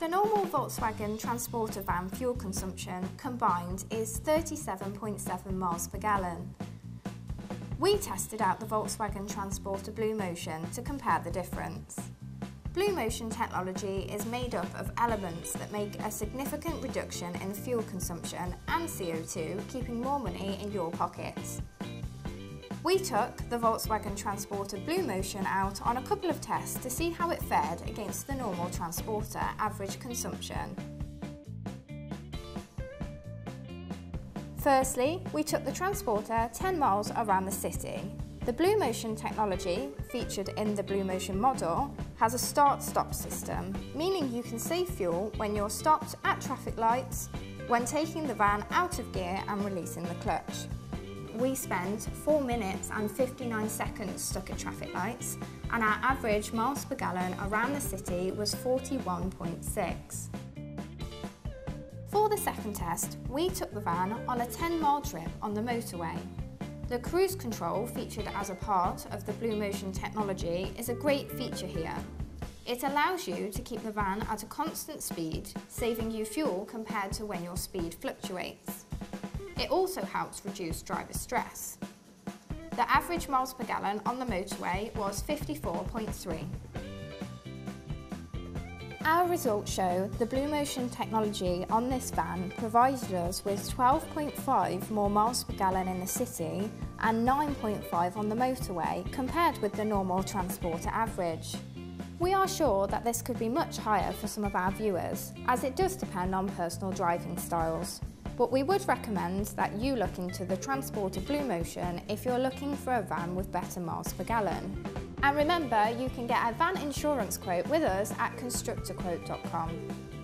The normal Volkswagen Transporter van fuel consumption combined is 37.7 miles per gallon. We tested out the Volkswagen Transporter Blue Motion to compare the difference. Blue Motion technology is made up of elements that make a significant reduction in fuel consumption and CO2, keeping more money in your pockets. We took the Volkswagen Transporter Blue Motion out on a couple of tests to see how it fared against the normal Transporter average consumption. Firstly, we took the Transporter 10 miles around the city. The Blue Motion technology, featured in the Blue Motion model, has a start-stop system, meaning you can save fuel when you're stopped at traffic lights, when taking the van out of gear and releasing the clutch. We spent 4 minutes and 59 seconds stuck at traffic lights and our average miles per gallon around the city was 41.6. For the second test, we took the van on a 10 mile trip on the motorway. The cruise control featured as a part of the Blue Motion technology is a great feature here. It allows you to keep the van at a constant speed, saving you fuel compared to when your speed fluctuates. It also helps reduce driver stress. The average miles per gallon on the motorway was 54.3. Our results show the Blue Motion technology on this van provided us with 12.5 more miles per gallon in the city and 9.5 on the motorway compared with the normal transporter average. We are sure that this could be much higher for some of our viewers, as it does depend on personal driving styles. But we would recommend that you look into the Transporter Blue Motion if you're looking for a van with better miles per gallon. And remember, you can get a van insurance quote with us at constructaquote.com.